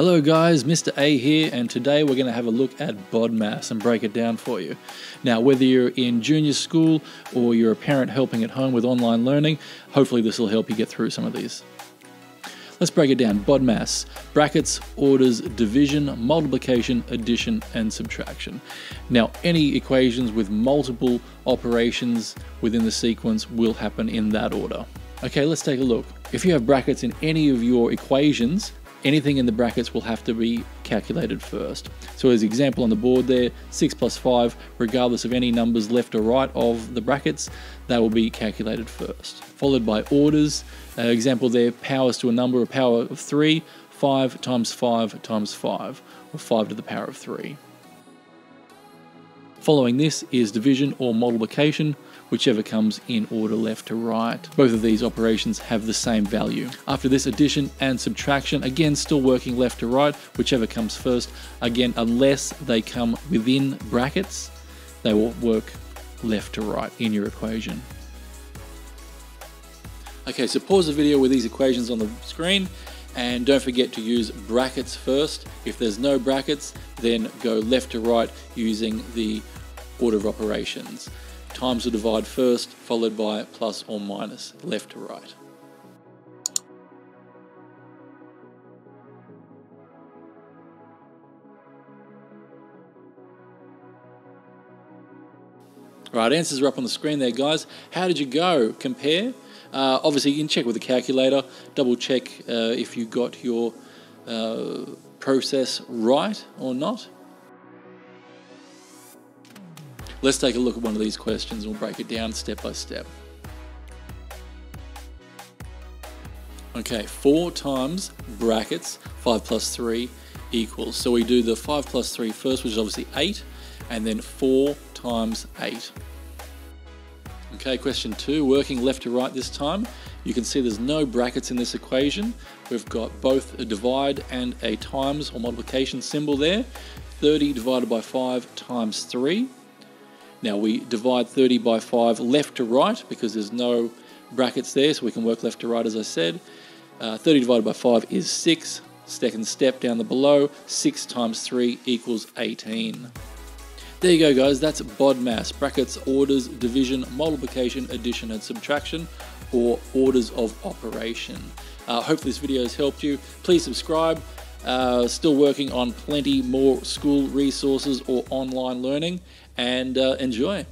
Hello guys, Mr. A here, and today we're going to have a look at BODMAS and break it down for you. Now, whether you're in junior school or you're a parent helping at home with online learning, hopefully this will help you get through some of these. Let's break it down. BODMAS, brackets, orders, division, multiplication, addition, and subtraction. Now, any equations with multiple operations within the sequence will happen in that order. Okay, let's take a look. If you have brackets in any of your equations, anything in the brackets will have to be calculated first. So as example on the board there, 6 plus 5, regardless of any numbers left or right of the brackets, that will be calculated first. Followed by orders, uh, example there, powers to a number, a power of 3, 5 times 5 times 5, or 5 to the power of 3. Following this is division or multiplication, whichever comes in order left to right. Both of these operations have the same value. After this addition and subtraction, again still working left to right, whichever comes first. Again, unless they come within brackets, they will work left to right in your equation. Okay, so pause the video with these equations on the screen and don't forget to use brackets first. If there's no brackets, then go left to right using the order of operations. Times will divide first, followed by plus or minus, left to right. Right, answers are up on the screen there, guys. How did you go? Compare. Uh, obviously, you can check with the calculator. Double check uh, if you got your uh, process right or not. Let's take a look at one of these questions and we'll break it down step by step. Okay, 4 times brackets 5 plus 3 equals. So we do the 5 plus 3 first, which is obviously 8, and then 4 times 8. Okay, question 2, working left to right this time. You can see there's no brackets in this equation. We've got both a divide and a times or multiplication symbol there. 30 divided by 5 times 3 now we divide 30 by 5 left to right because there's no brackets there, so we can work left to right as I said. Uh, 30 divided by 5 is 6. Second step down the below, 6 times 3 equals 18. There you go guys, that's BODMAS, brackets, orders, division, multiplication, addition and subtraction, or orders of operation. Uh, hopefully this video has helped you. Please subscribe. Uh, still working on plenty more school resources or online learning and uh, enjoy.